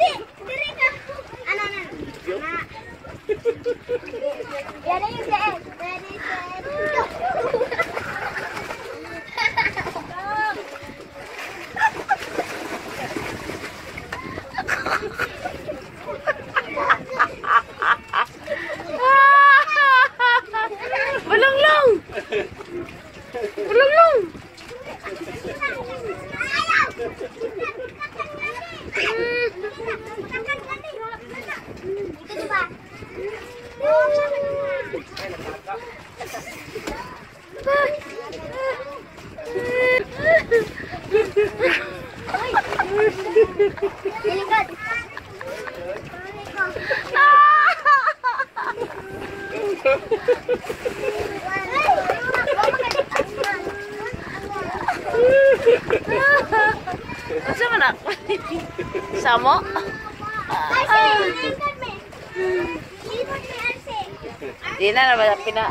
Hindi! Diri ka! Ano, ano? Na. Yan yung set. Ready, set, Balonglong! Balonglong! Ito Sama nak? Sama? Ay, Hindi na naman, pina...